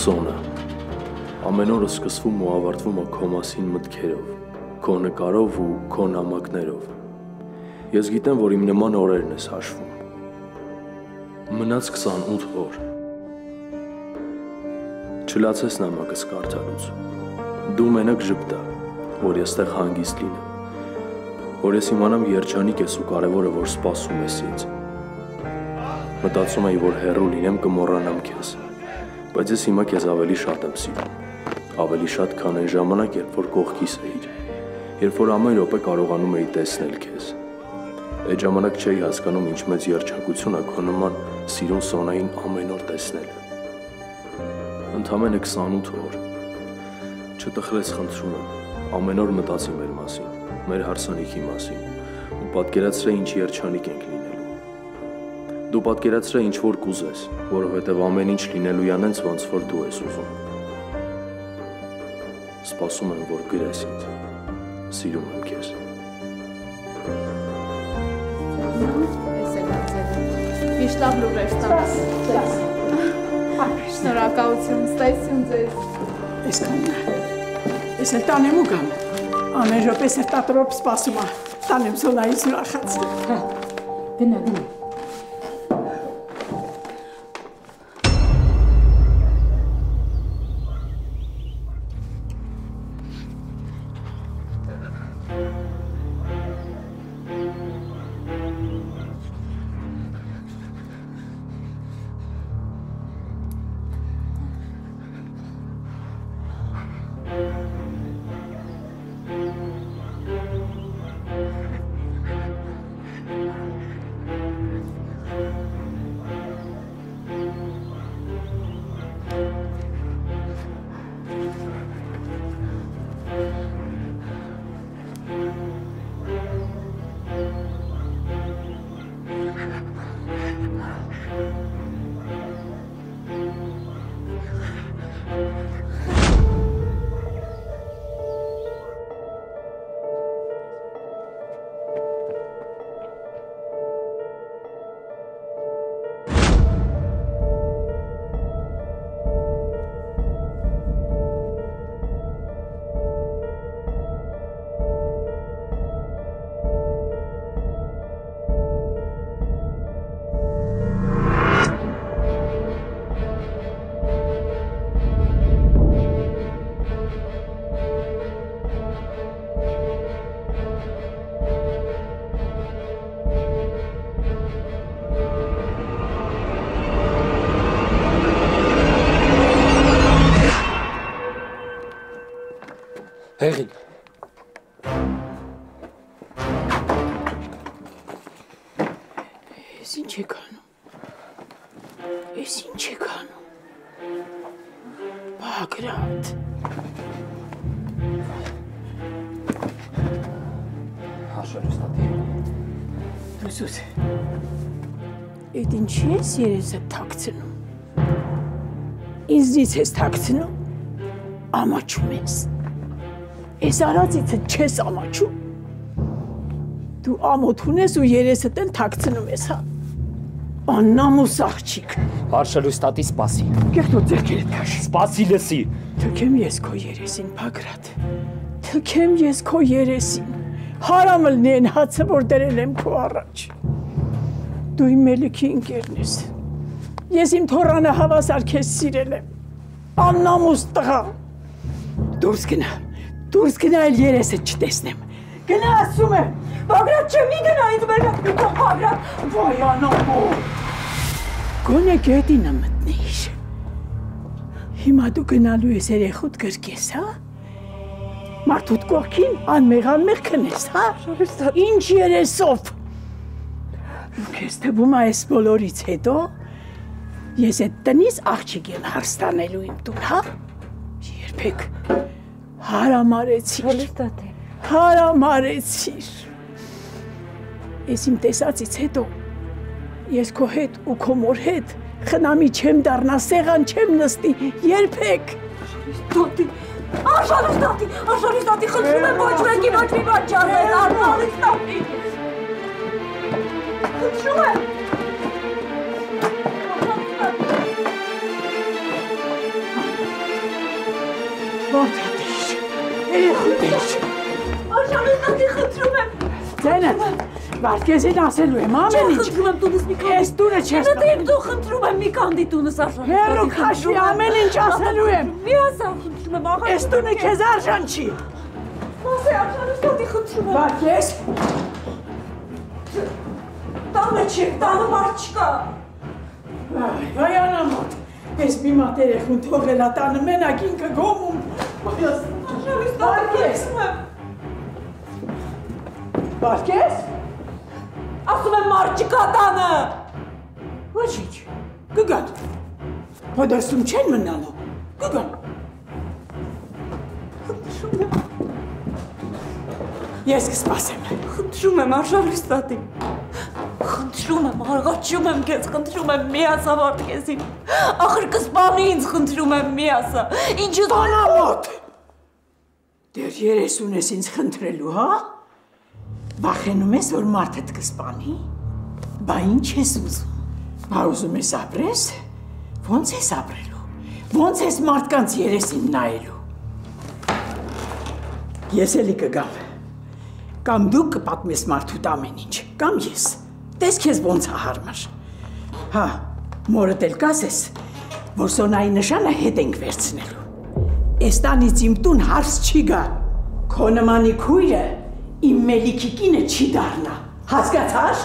Սոնա, ամեն օրը սկսվում ու ավարտվում է քո մասին մտքերով, քո նկարով ու քո նամակներով։ Ես գիտեմ, որ իմ նման օրերն ես հաշվում։ Մնաց 28 օր։ Չլացես նամակս կարդալուց։ Դու մենակ ժպտա, որ ես տեղ հանգիստ լինեմ։ Որ ես իմանամ երջանիկ ես ու կարևորը որ սպասում ես ինձ։ Մտածում էի, որ հեռու լինեմ կմոռանամ քեզ բայց ես հիմա քեզ ավելի շատ եմ սիրում։ Ավելի շատ, քան այն ժամանակ, երբ որ կողքիս էիր, երբ որ ամեն րոպե կարողանում էի տեսնել քեզ։ Այդ ժամանակ չէի հասկանում ինչ մեծ երջանկություն է քո նման սիրուն Սոնային ամեն օր տեսնելը։ Ընդամենը 28 օր։ Չտխրես խնդրում եմ։ Ամեն օր մտածի մեր մասին, մեր հարսանիքի մասին ու պատկերացրե ինչ երջանիկ ենք լինելու Դու պատկերացրե ինչ որ կուզես, որովհետև ամեն ինչ լինելու յանենց ոնց որ դու ես ուզում։ Սպասում եմ, որ գրես ինձ։ Սիրում եմ քեզ։ է Միշտ լավ լուրեր ստանաս։ Շնորհակալություն, ստացություն ձեզ։ Այսքան։ Ես էլ տանեմ ու գամ։ Ամեն րոպե սրտատրոպ սպասում ա։ Տանեմ Սոնայից ուրախացնել։ Գնա, գնա։ Հեղին։ Ես ինչ եք անում։ Ես ինչ եք անում։ Բագրատ։ Հաշարստատի։ Դուսուս։ Այդ ինչի ես երեսը թաքցնում։ Ինձնից ես թաքցնում։ Ամաչում ես։ Այս արածիցը չես ամաչում։ Դու ամոթ ունես ու երեսդ են թաքցնում ես, հա։ Աննամուս աղջիկ։ Հարշալուստատի սպասի։ Կեղտո ձերքերդ քաշ։ Սպասի լսի։ Թքեմ ես քո երեսին, Բագրատ։ Թքեմ ես քո երեսին։ Հարամը լինի այն հացը, որ դրել եմ քո առաջ։ Դու իմ մելիքի ընկերն ես։ Ես իմ թորանը հավասար քեզ սիրել եմ։ Աննամուս տղա։ Դուրս գնա։ Դուրս գնա այլ երեսը չտեսնեմ։ Գնա ասում եմ։ Բագրատ չէ, մի գնա ինձ մեր Բագրատ։ Վայ անամո։ Գոնե գետինը մտնեիր։ Հիմա դու գնալու ես երեխուտ գրկես, հա? Մարդուտ կողքին անմեղ-անմեղ քնես, հա? Ինչ երեսով։ Քեզ թվում է այս բոլորից հետո ես այդ տնից աղջիկ եմ հարստանելու իմ տուն, հա? Երբեք հարամարեցիր։ Հոլստատե։ Հարամարեցիր։ Ես իմ տեսածից հետո ես քո հետ ու քո մոր հետ խնամի չեմ դառնա, սեղան չեմ նստի, երբեք։ Տատի, Արշալիս տատի, արշալիս տատի, խնդրում եմ ոչ մեկի ոչ մի բան չարել, արշալիս Օշանուտի խնդրում եմ։ Ձենը, Վարդգեզին ասելու եմ ամեն ինչ։ Չեմ խնդրում եմ տունս մի կանդի։ Ես տունը չես տա։ Դե դու խնդրում եմ մի կանդի տունս արժան։ Հերո քաշի ամեն ինչ ասելու եմ։ Մի ասա խնդրում եմ աղա։ Ես տունը քեզ արժան չի։ Մասե արժանուտի խնդրում եմ։ Վարդգեզ։ Տանը չի, տանը մարդ չկա։ Այ, վայ անամոտ։ Ես մի մատերեխուն թողելա տանը մենակ ինքը գոմում։ Բայց Խնդրում եմ։ Վարկես, Ասում եմ մարդ չկա տանը։ ոչինչ, կգան։ Հոդասում չեն մնալու, կգան։ Ես կսպասեմ։ Խնդրում եմ Արշալի ստատի։ Խնդրում եմ, աղաչում եմ քեզ, խնդրում եմ մի ասա Վարդգեսին։ Ախր կսպանի ինձ, խնդրում եմ մի ասա։ Ինչու Անամոտ։ Դեր 30 ես ինձ խնդրելու, հա? Վախենում ես, որ մարդդ կսպանի։ Բա ինչ ես ուզում։ Բա ուզում ես ապրես։ Ոնց ես ապրելու։ Ոնց ես մարդկանց երեսին նայելու։ Ես էլի կգամ։ Կամ դու կպատմես մարդուդ ամեն ինչ, կամ ես։ Տես քեզ ոնց է հարմար։ Հա, մորդ էլ կասես, որ սոնայի նշանը հետ ենք վերցնելու։ Էս տանից իմ տուն հարց չի գա։ Քո նմանի քույրը իմ մելիքի կինը չի դառնա։ Հասկացար։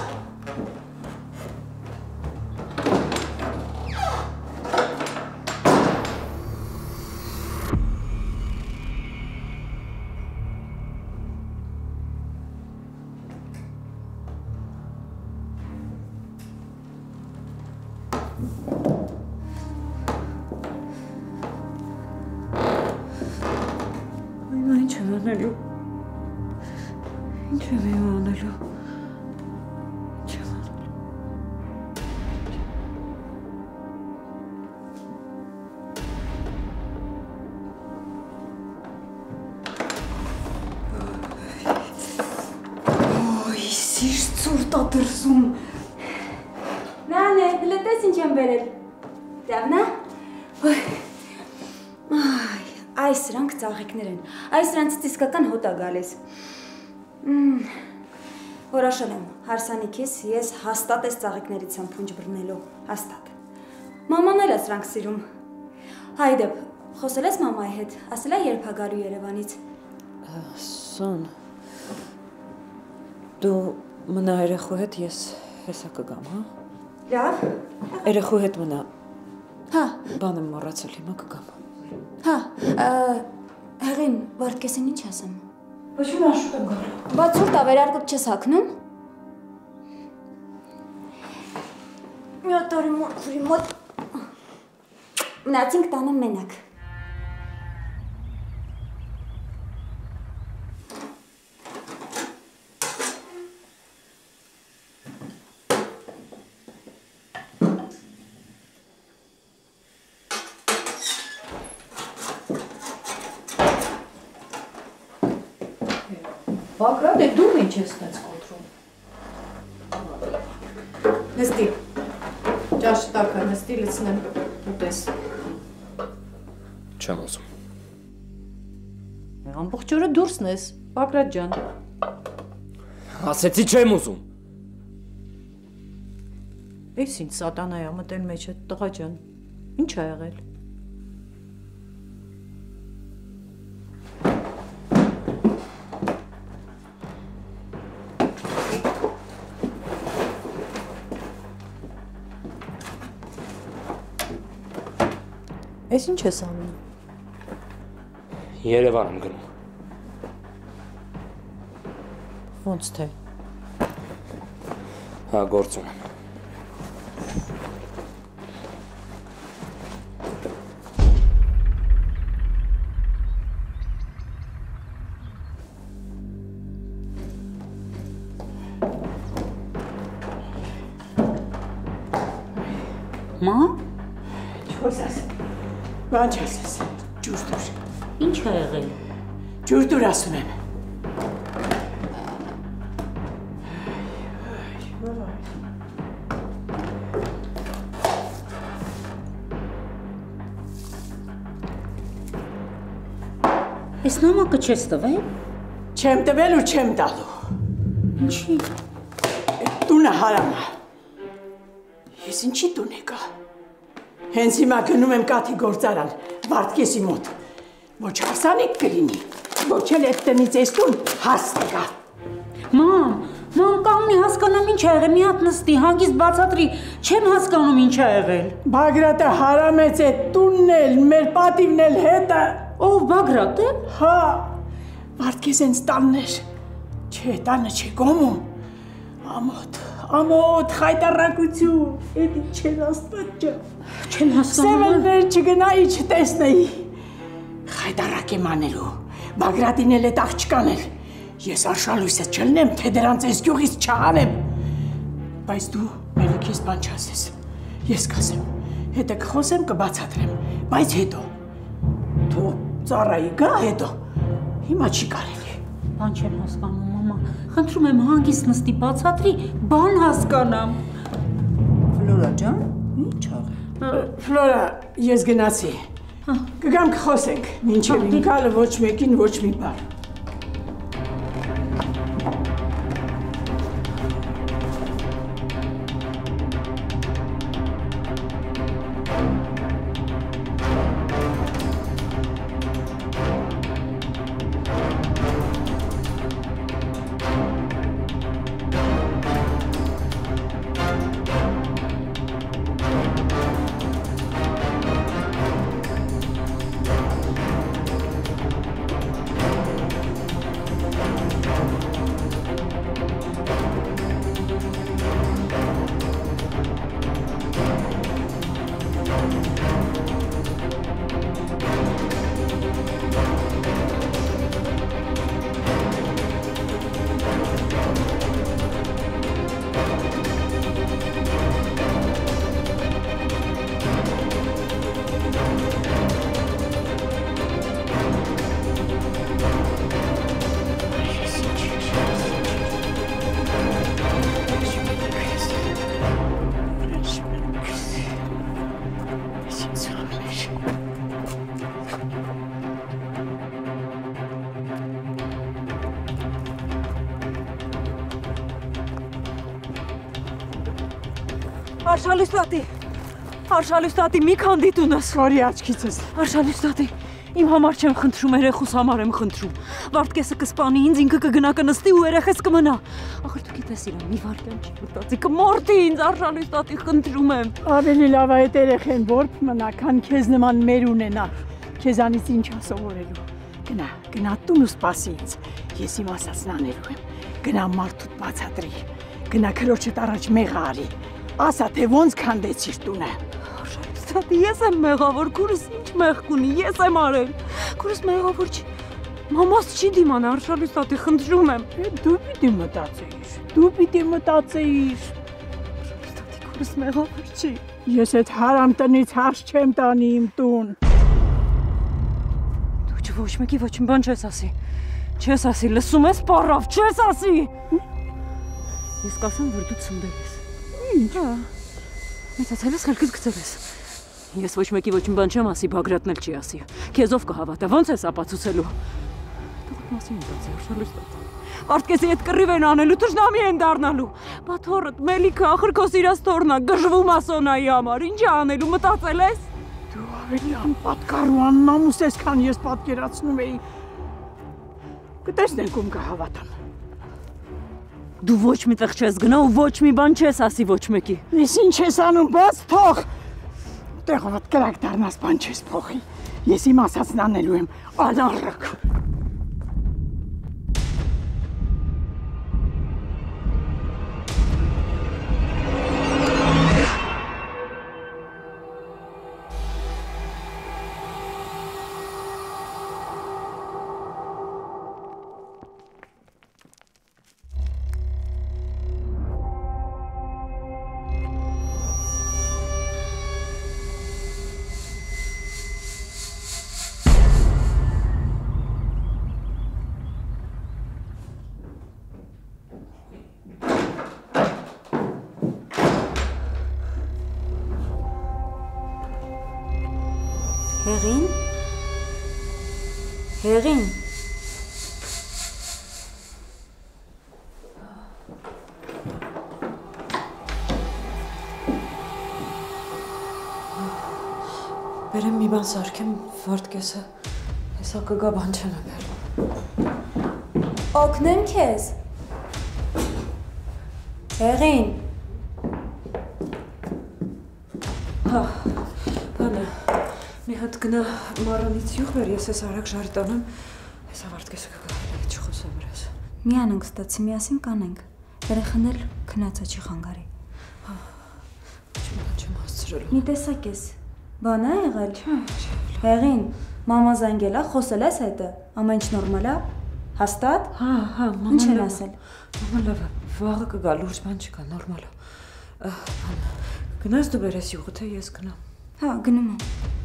ծաղիկներ են։ Այս սրանցից իսկական հոտ ա գալիս։ Որոշել եմ, հարսանիքիս ես հաստատ այս ծաղիկներից եմ փունջ բռնելու, հաստատ։ Մաման էլ է սրանք սիրում։ Հայդեպ, խոսել ես մամայի հետ, ասել է երբ ա գալու Երևանից։ Սոն։ Դու մնա երեխու հետ ես հեսա կգամ, հա։ Լավ։ Երեխու հետ մնա։ Հա, Բան եմ մոռացել, հիմա կգամ։ հա, հեղին Վարդկեսին ինչ ասեմ։ Ոչ մի աշուտ եմ գալու։ Բա ցուրտ ավերարկուտ չես հակնում։ Մի օտորի մոտ, մոտ։ Մնացինք տանը մենակ։ Բակրատ է դու ինչ ես տենց կոտրում։ Նստի։ Ճաշ տակը նստի լցնեմ ուտես։ Չեմ ուզում։ Ամբողջ օրը դուրսն ես, Բակրատ ջան։ Ասեցի չեմ ուզում։ Էս ինչ սատանայա մտել մեջը, տղա ջան։ Ինչ ա եղել։ Էս ինչ ես անում։ Երևան եմ գնում։ Ոնց թե։ Հա, գործ ունեմ։ Բան չես ասեմ։ Ջուր դուր։ ինչ ա եղել։ Ջուր դուր ասում եմ։ Այս նամակը չես տվել։ Չեմ տվել ու չեմ տալու։ Ինչի։ տունը հարամ է։ Ես ինչի տուն եկա։ Հենց հիմա գնում եմ կաթի գործարան, Վարդկեսի մոտ։ Ոչ հարսանիք կլինի, ոչ էլ այդ տնից ես տուն հաստ կա։ Մամ, մամ կամնի հասկանամ ինչ ա եղել, մի հատ նստի, հանգիստ բացատրի, չեմ հասկանում ինչ ա եղել։ Բագրատը հարամեց այդ տունն էլ, մեր պատիվն էլ հետը։ Ով Բագրատը։ Հա, Վարդկես հենց տաններ։ Չէ, տանը չէ, գոմում։ Ամոթ, ամոթ, խայտարակություն, էդ ինչ էր աստված ջան։ Չեմ հասկանում։ Սևելներ չգնայի, չտեսնեի։ Խայտարակ եմ անելու։ Բագրատին էլ այդ աղջկան էլ։ Ես արշալույսը չլնեմ, թե դրանց այս գյուղից չհանեմ։ Բայց դու մելիքիս բան չասես։ Ես կասեմ, հետը կխոսեմ, կբացատրեմ, բայց հետո։ Դու ծառայի գա հետո։ Հիմա չի կարելի։ Բան չեմ հասկանում, Խնդրում եմ հանգիստ նստի, բացատրի, բան հասկանամ։ Ֆլորա ջան, ի՞նչ ա։ Ֆլորա, ես գնացի։ Կգամ կխոսենք, մինչև իմ գալը ոչ մեկին ոչ մի բան։ Արշալույսատի։ Արշալույսատի մի քանդի տունս։ Որի աչքիցս։ Արշալույսատի։ Իմ համար չեմ խնդրում, երեխուս համար եմ խնդրում։ Վարդկեսը կսպանի ինձ, ինքը կգնա կնստի ու երեխես կմնա։ Ախր դու գիտես իրան, մի վարդան չի մտածի, կմորթի ինձ արշալույսատի խնդրում եմ։ Ավելի լավ է այդ երեխեն որբ մնա, քան քեզ նման մեր ունենա։ Քեզանից ինչ ասովորելու։ Գնա, գնա տուն ու սպասի ինձ։ Ես իմ ասածն անելու եմ։ Գնա մարդուդ բացատրի։ Գնա քրոջդ առաջ մեղա արի։ Ասա թե ոնց քանդեցիր տունը։ Արշալույսատի, ես եմ մեղավոր, քուրս ինչ մեղք ունի, ես եմ արել։ Քուրս մեղավոր չի։ Մամաս չի դիմանա, արշալույսատի խնդրում եմ։ Է, Դու պիտի մտածեիր։ Դու պիտի մտածեիր։ Արշալույսատի քուրս մեղավոր չի։ Ես այդ հարամ տնից հարց չեմ տանի իմ տուն։ Դու չ ոչ մեկի ոչ մի բան չես ասի։ Չես ասի, լսում ես, պարավ, չես ասի։ Ես կասեմ, որ դու ցնդել ես։ Ինչ։ Հա։ Մեծացել ես, խելքից գցել ես։ Ես ոչ մեկի ոչ մի բան չեմ ասի, Բագրատն էլ չի ասի։ Քեզով կհավատա, ո՞նց ես ապացուցելու։ Թող մասի մտածի, արշալույս Արտկեսի հետ կռիվ են անելու, թշնամի են դառնալու։ Բա թորդ, մելիքը, ախր քո սիրած թորնա, գժվում է Սոնայի համար։ Ինչ է անելու, մտածել ես։ Դու ավելի անպատկառ ու աննամուս ես, քան ես պատկերացնում էի։ Կտեսնենք ում կհավատամ։ Դու ոչ մի տեղ չես գնա ու ոչ մի բան չես ասի ոչ մեկի։ Ես ինչ ես անում, բաց թող։ Տեղովդ կրակ դառնաս բան չես փոխի։ Ես իմ ասածն անելու եմ, անառակ։ Հեղին։ Հեղին։ Բերեմ մի բան սարքեմ, վարդ կեսը, հեսա կգա բան չեն ապեր։ Ակնեմ կեզ։ Հեղին։ գնա մարանից յուղ բեր, ես ես արագ ժարի տանեմ, հեսա վարդկեսը կգա, հետ չխոսեմ վրաս։ մի անընդստացի միասին կանենք։ Երեխան էլ քնածա չի խանգարի։ Չեմ բան չեմ հասցրել։ Մի տեսակ ես։ Բան է եղել։ Հեղին, մամա զանգել է, խոսել ես հետը։ Ամեն ինչ նորմալ է։ Հաստատ։ Հա, հա, մաման Ինչ են լավ է, ասել։ Մաման լավ է, վաղը կգա, լուրջ բան չկա, նորմալ է։ Գնաս դու բերես յուղը, թե ես գնամ։ Հա, գնում եմ։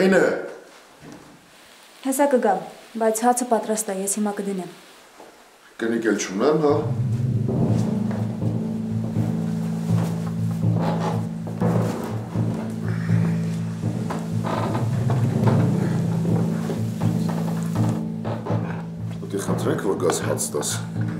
Հեղինը, Հեսա կգամ, բայց հացը պատրաստ է, ես հիմա կդնեմ։ կնիկ էլ չունեմ, հա։ Ուտի խնդրենք, որ գազ հաց տաս։ Ֆլորա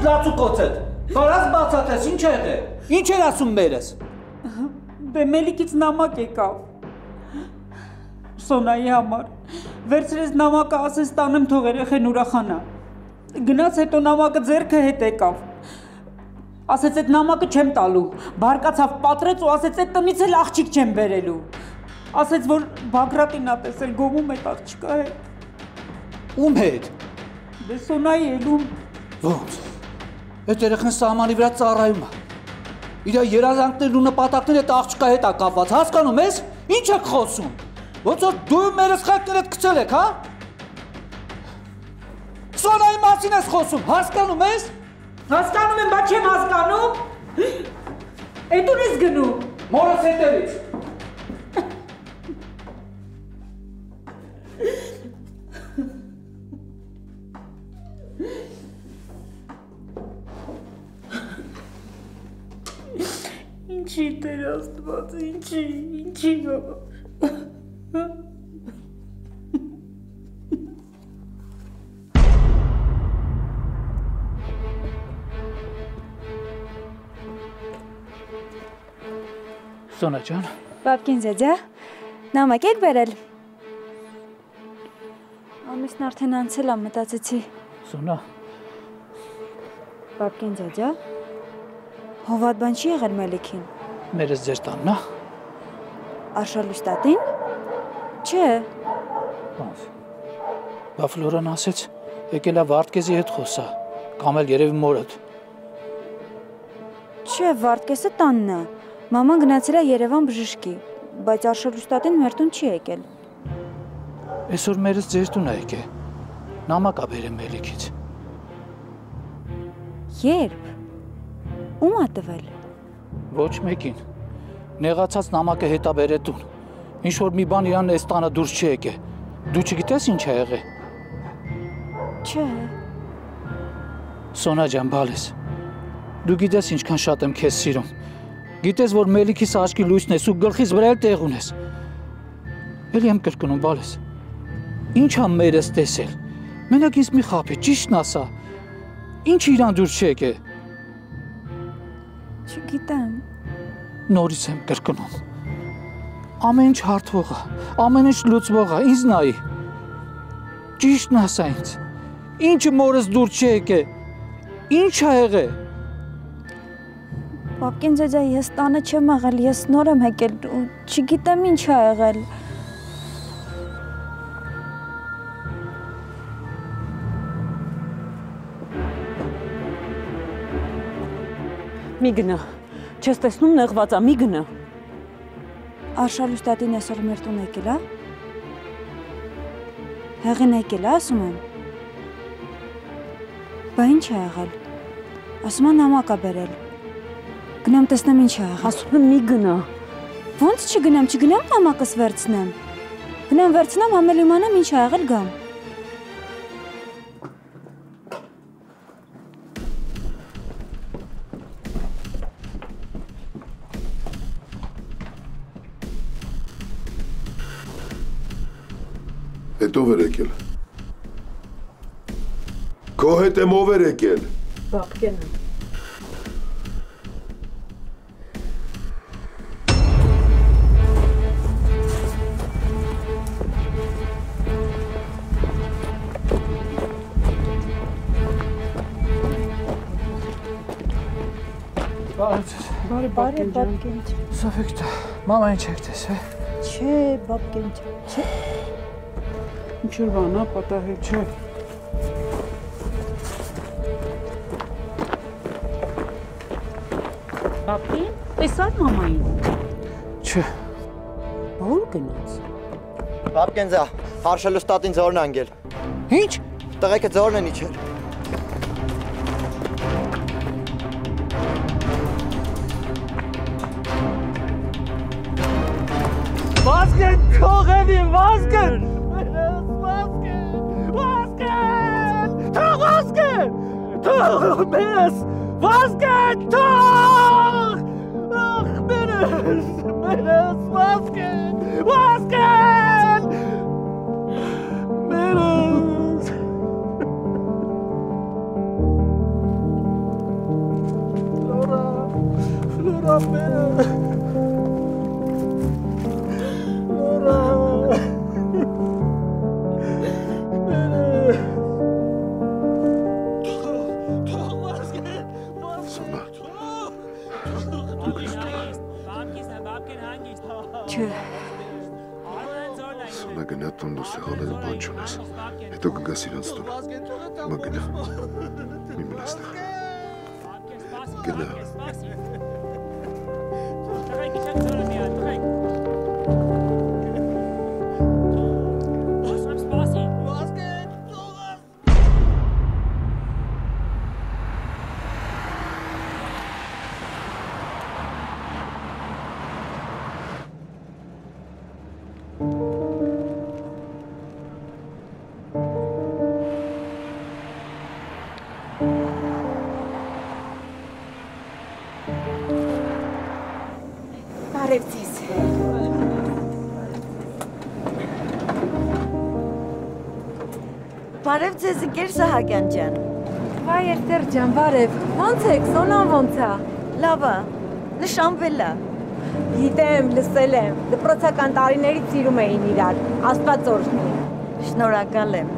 Թող այդ լացուկոցդ։ Կարաս բացատես, ինչ է եղել։ Ինչ էր ասում մերս։ Դե մելիքից նամակ եկավ։ Սոնայի համար։ Վերցրեց նամակը, ասես տանեմ թող երեխեն ուրախանա։ Գնաց հետո նամակը ձերքը հետ եկավ։ Ասեց այդ նամակը չեմ տալու։ Բարկացավ, պատրեց ու ասեց այդ տնից էլ աղջիկ չեմ բերելու։ Ասեց որ Բագրատին ա տեսել գովում այդ աղջկա հետ։ Ում հետ։ Դե Սոնայի ելում Ոնց։ Այդ երեխան սահմանի վրա ծառայում է։ Իր երազանքներն ու նպատակները այդ աղջկա հետ է կապված, հասկանում ես։ Ինչ եք խոսում։ Ոնց որ դու մերս խակներդ գցել եք, հա։ Սոնայի մասին ես խոսում, հասկանում ես։ Հասկանում եմ, բայց չեմ հասկանում։ Այդ ուր ես գնում։ Մորս հետևից։ Ինչի Տեր Աստված, ինչի, ինչի մամա։ Սոնա ջան, Բաբկին ձեձա, նամակ եք բերել։ Ամիսն արդեն անցել ա մտածեցի։ Սոնա, Բաբկին ձեձա։ Հովատ բան չի եղել Մելիքին։ մերս ձեր տանն, հա։ Արշալուստատին։ Չէ, Բաց։ Բա Ֆլորան ասեց, եկել է Վարդկեզի հետ խոսա, կամ էլ երևի մորդ։ չէ, Վարդկեսը տանն է։ Մաման գնացել է Երևան բժշկի, բայց Արշալուստատին մեր տուն չի եկել։ Այսօր մերս ձեր տուն է եկե։ Նամակ ա բերեմ Մելիքից։ Երբ։ Ում ա տվել։ Ոչ մեկին։ Նեղացած նամակը հետա բերե տուն։ Ինչ որ մի բան իրան այս տանը դուրս չի եկե։ Դու չգիտես ինչ ա եղել։ Չէ։ Սոնա ջան, բալես։ Դու գիտես ինչքան շատ եմ քեզ սիրում։ Գիտես, որ Մելիքիս աչքի լույսն ես ու գլխից վրա էլ տեղ ունես։ Էլի եմ կրկնում, բալես։ Ինչ ա մերս տեսել։ Մենակ ինձ մի խափի, ճիշտն ասա։ Ինչ իրան դուրս չի եկե։ Չգիտեմ։ Նորից եմ կրկնում։ Ամեն ինչ հարթվող է, ամեն ինչ լուծվող է, ինձ նայի։ Ճիշտն ասա ինձ։ Ինչը մորս դուրս չի եկե։ Ինչ ա եղել։ Բաբկին ձեձա, ես տանը չեմ եղել, ես նոր եմ եկել ու չգիտեմ ինչ ա եղել։ Մի գնա։ Չես տեսնում նեղված է, մի գնա։ Արշալուստատին այսօր մեր տուն եկել է։ Հեղին եկել է, ասում եմ։ Բա ինչ ա եղել։ Ասում են նամակ ա բերել։ Գնամ տեսնեմ ինչ ա եղել։ Ասում եմ մի գնա։ Ոնց չգնամ, չգնամ նամակս վերցնեմ։ Գնամ վերցնեմ, ամել իմանամ ինչ ա եղել գամ։ Հետո վեր եկել։ Քո հետ եմ ով էր եկել։ Բաբկենը։ Բարի Բարի Բաբկեն ջան։ Բաբկին։ Սոֆիկտա, մամա ինչ եք տեսել։ Չէ, Բաբկին։ Չէ։ Ինչ որ բան է պատահել, չէ։ Բաբկին, տեսա՞ր մամային։ Չէ, Որ գնաց։ Բաբկենզա, հարշելու ստատին ձորն անգել։ Ինչ։ Տղեկը ձորն են իջել։ Վազգեն, թողելի, վազգեն։ Վազգեն, Թող մեզ, վազգեն, թող։ Ախ, մերս, մերս, վազգեն, վազգեն։ Մերս։ Ֆլորա, Ֆլորա, մերս։ Սոնա, Հետո կգաս իրանց տուն։ Հիմա գնա։ Մի մնաս տեղ։ Գնա։ Բարև ձեզ ընկեր Սահակյան ջան։ Վայ Էստեր ջան, բարև։ Ո՞նց եք, Սոնան ո՞նց է։ Լավ է։ Նշանվել է։ Գիտեմ, լսել եմ։ Դպրոցական տարիներից սիրում էին իրար։ Աստված օրհնի։ Շնորհակալ եմ։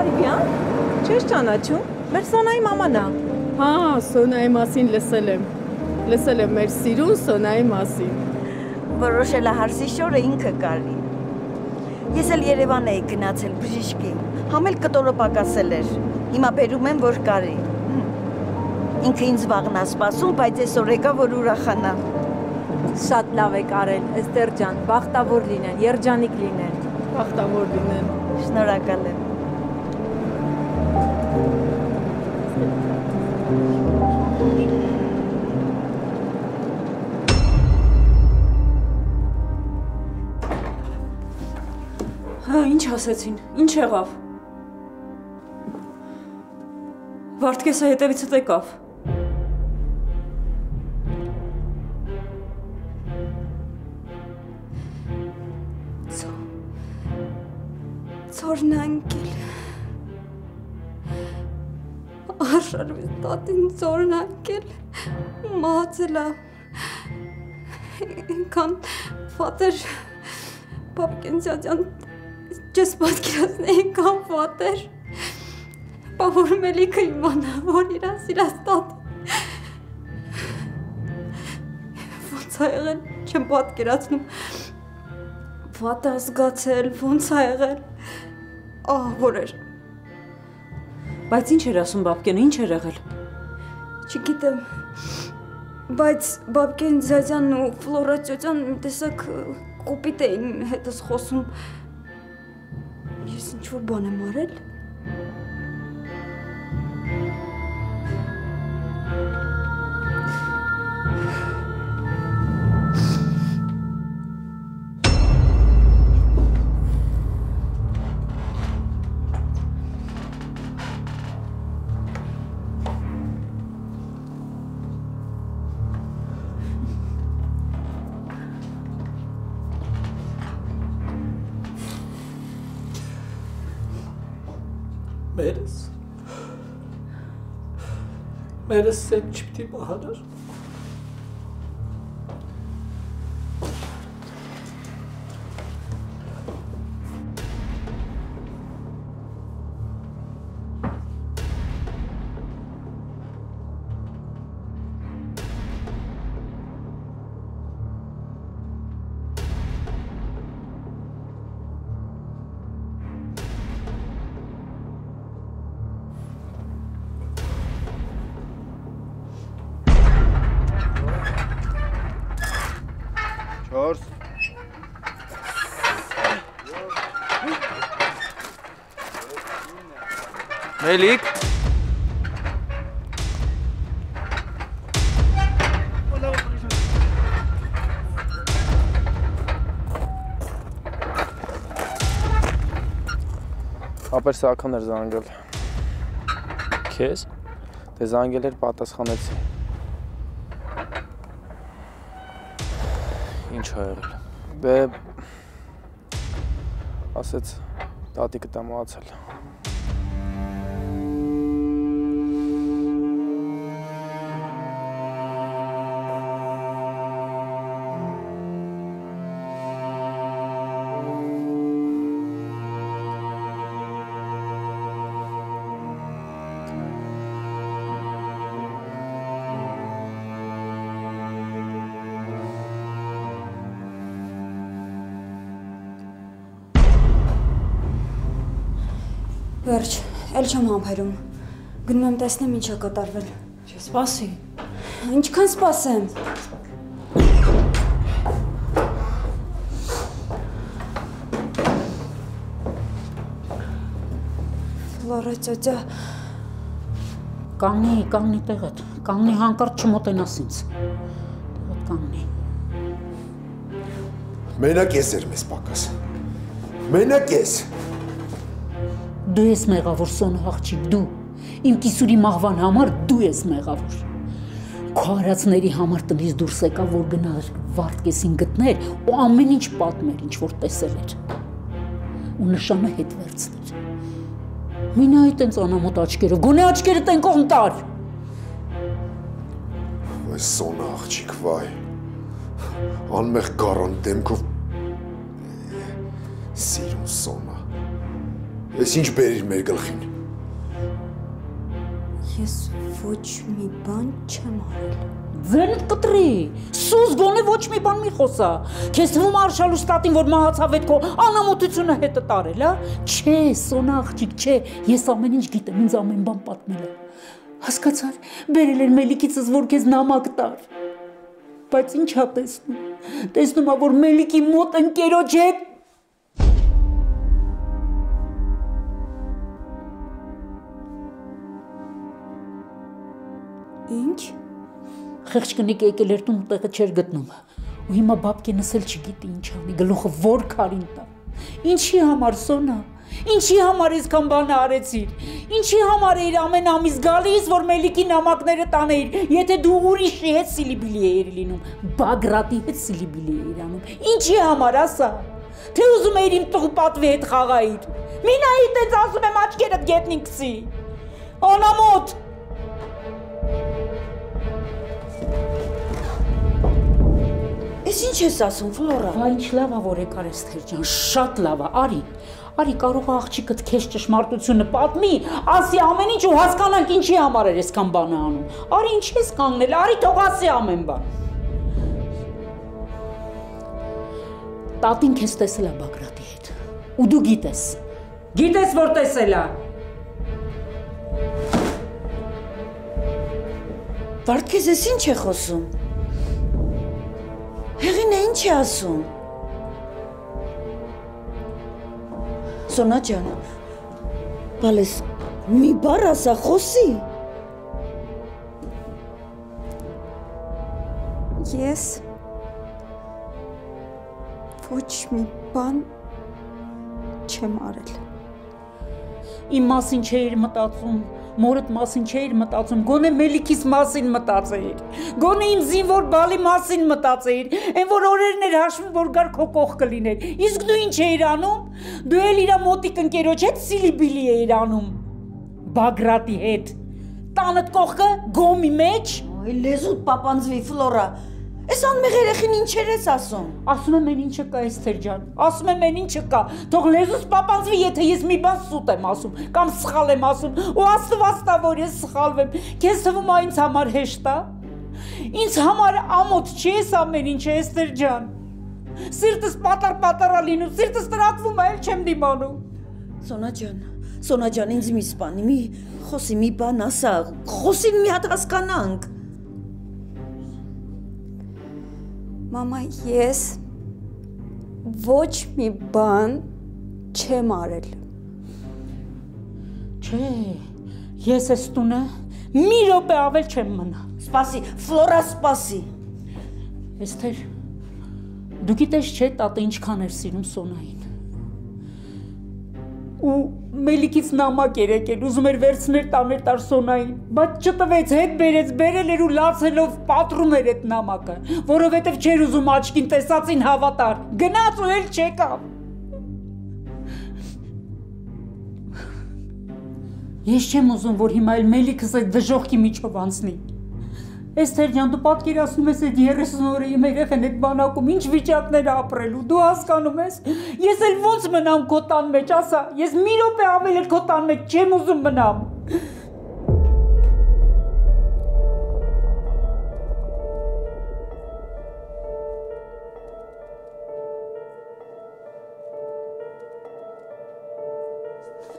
Արիբյան, չես ճանաչում։ Մեր Սոնայի մաման է։ Հա, Սոնայի մասին լսել եմ։ Լսել եմ մեր սիրուն Սոնայի մասին։ Որոշել է հարսի շորը ինքը կարի։ Ես էլ Երևան էի գնացել բժիշկի։ Համել կտորը պակասել էր։ Հիմա բերում եմ, որ կարի։ Ինքը ինձ վաղնա սպասում, բայց այսօր եկա, որ ուրախանա։ Շատ լավ եք արել, Էստեր ջան, բախտավոր լինեն, երջանիկ լինեն։ Բախտավոր լինեն։ Շնորհակալ եմ։ ասեցին։ Ինչ եղավ։ Վարդկեսը հետևիցդ եկավ։ Ծորն անկել։ Արշարվի տատին ծորն անկել։ Մահացել է։ Ինքան ֆատեր Պապկենցյան Չես պատկերացնեի կամ ֆատեր։ Պավորում էլի կիմանա, որ իրա սիրած տատ։ Ոնց ա եղել, չեմ պատկերացնում։ Վատ ա զգացել, ոնց ա եղել։ Ահ, որ էր։ Բայց ինչ էր ասում բաբկենը, ինչ էր եղել։ Չգիտեմ։ Բայց Բաբկեն Զազյանն ու Ֆլորա ծոցյան մի տեսակ կոպիտ էին հետս խոսում։ Ես ինչ որ Meres sen çipti bahadır. 4 Մելիք Ապեր սա ականներ զանգել։ Քեզ։ Դե զանգել էր պատասխանեցի։ Ինչ ա եղել։ Դե ասեց տատիկը տա մահացել։ Վերջ, էլ չեմ համբերում։ Գնում եմ տեսնեմ ինչ է կատարվել։ Չսպասի։ Ինչքան սպասեմ։ Ֆլորա ծոցա Կանգնի, կանգնի տեղդ։ Կանգնի հանկարծ չմոտենաս ինձ։ Տեղդ կանգնի։ Մենակ ես էր մեզ պակաս։ Մենակ ես։ Դու ես մեղավոր Սոնա աղջիկ, դու։ Իմ կիսուրի մահվան համար դու ես մեղավոր։ քո արածների համար տնից դուրս եկա, որ գնար Վարդկեսին գտներ ու ամեն ինչ պատմեր, ինչ որ տեսել էր։ Ու նշանը հետ վերցներ։ Մինայի տենց անամոտ աչքերը, գոնե աչքերը տեն կողմ տար։ Վայ սոնա աղջիկ, վայ։ Անմեղ գարան դեմքով սիրուն սոնա։ Ես ինչ բերիր մեր գլխին։ Ես ոչ մի բան չեմ արել։ Ձերդ կտրի։ Սուս գոնե ոչ մի բան մի խոսա։ Քեզ թվում արշալու ստատին, որ մահացավ այդ քո անամոթությունը հետը տարել, հա? Չէ, սոնա աղջիկ, չէ։ Ես ամեն ինչ գիտեմ, ինձ ամեն բան պատմել է։ Հասկացար, բերել էր Մելիքիցս, որ քեզ նամակ տար։ Բայց ինչա տեսնում։ Տեսնում ա, որ Մելիքի մոտ ընկերոջ հետ Խեղճ կնիկ եկել էր տուն տեղը չէր գտնում։ Ու հիմա բաբկենս էլ չգիտի ինչ անի, գլուխը որ քարին տա։ Ինչի համար սոնա։ Ինչի համար այսքան բան արեցիր։ Ինչի համար էր ամեն ամիս գալիս, որ Մելիքի նամակները տանեիր, եթե դու ուրիշի հետ սիլիբիլի էիր լինում, Բագրատի հետ սիլիբիլի էիր անում։ Ինչի համար ասա։ Թե ուզում էիր իմ տղու պատվի հետ խաղայիր։ Մինայի տենց ասում եմ աչքերդ գետնին քսի։ Անամոտ Էս ինչ ես ասում, Ֆլորա։ Բա ինչ լավ ա որ եկար Էսթեր ջան, շատ լավ ա։ Արի, արի կարող է աղջիկդ քեզ ճշմարտությունը պատմի, ասի ամեն ինչ ու հասկանանք ինչի համար էր այսքան բանը անում։ Արի ինչ ես կանգնել, արի թող ասի ամեն բան։ Տատին քեզ տեսել է Բագրատի հետ։ Ու դու գիտես։ Գիտես որ տեսել է։ Վարդքեզ էս ինչ է խոսում։ Հեղինը ինչ է ասում։ Սոնա ջան, բալես մի բառ ասա խոսի։ Ես ոչ մի բան չեմ արել։ Իմ մասին չէիր մտածում, մորդ մասին չէիր մտածում, գոնե Մելիքիս մասին մտածեիր։ Գոնե իմ զինվոր բալի մասին մտածեիր, այն որ օրերն էր հաշվում, որ գար քո կողք կլիներ։ Իսկ դու ինչ էիր անում։ Դու էլ իր մոտիկ ընկերոջ հետ սիլիբիլի էիր անում։ Բագրատի հետ։ Տանդ կողքը գոմի մեջ։ Այ լեզուտ պապանձվի Ֆլորա։ Էս անմեղ երեխին ինչեր ես ասում։ Ասում եմ, այն ինչը կա, Էսթեր ջան։ Ասում եմ, այն ինչը կա։ Թող լեզուս պապանձվի, եթե ես մի բան սուտ եմ ասում կամ սխալ եմ ասում, ու աստված տա, որ ես սխալվեմ։ Քեզ թվում է ինձ համար հեշտ է։ Ինձ համար ամոթ չի էս ամեն ինչը, Էսթեր ջան։ Սիրտս պատար-պատարա լինում, սիրտս տրակվում է, էլ չեմ դիմանում։ Սոնա ջան, Սոնա ջան, ինձ մի սպանի, մի խոսի, մի բան ասա, խոսին մի հատ հասկանանք։ Մամա, ես ոչ մի բան չեմ արել։ Չէ, ես ես տունը մի րոպե ավել չեմ մնա։ Սպասի, Ֆլորա, սպասի։ Էսթեր, դու գիտես չէ, տատը ինչքան էր սիրում Սոնային։ Ու Մելիքից նամակ էր եկել, ուզում էր վերցնել տաներ տար Սոնային, բայց չտվեց, հետ բերեց, բերել էր ու լացելով պատրում էր այդ նամակը, որովհետև չէր ուզում աչքին տեսածին հավատար։ Գնաց ու էլ չեկավ։ Ես չեմ ուզում, որ հիմա էլ Մելիքս այդ դժողքի միջով անցնի։ Էսթեր ջան, դու պատկերացնում ես այդ 30 օրը իմ երեխեն այդ բանակում ինչ վիճակներ ապրելու։ Դու հասկանում ես։ Ես էլ ոնց մնամ քո տան մեջ, ասա։ Ես մի րոպե ավել էլ քո տան մեջ չեմ ուզում մնամ։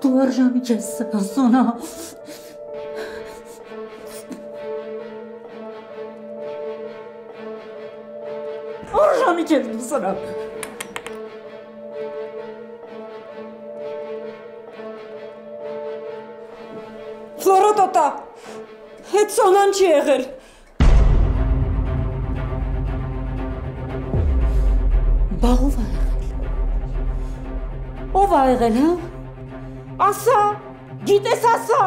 Դու արժանի ես, Սոնա։ Արժանի չես սրա։ Ֆլորոտոտա։ Հետ սոնան չի եղել։ Բա ով ա եղել։ Ով ա եղել, հա։ Ասա, գիտես ասա։